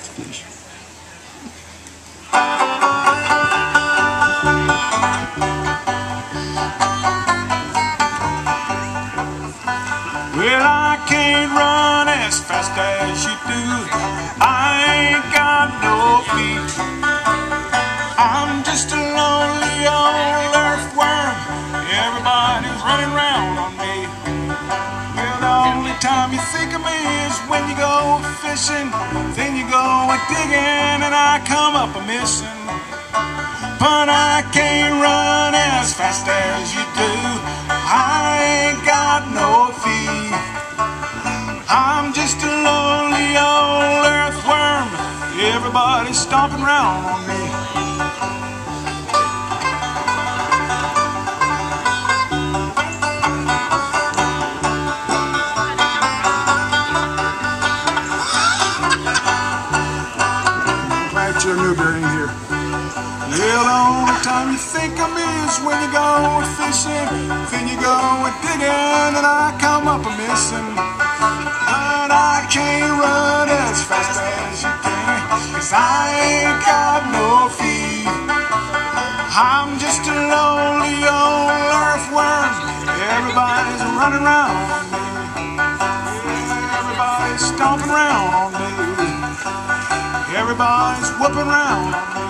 to finish. Well, I can't run as fast as you do. I ain't got no feet. I'm just a is when you go fishing. Then you go digging, and I come up a missing. But I can't run as fast as you do. I ain't got no feet. I'm just a lonely old earthworm. Everybody's stomping around on me. Joe Newberry ain't here. Yeah, the only time you think of me is when you go fishing. Then you go digging, and I come up a missing. But I can't run as fast as you can, cause I ain't got no feet. I'm just a lonely old earthworm. Everybody's running around on me. Everybody's stomping around on me. Everybody's whooping around.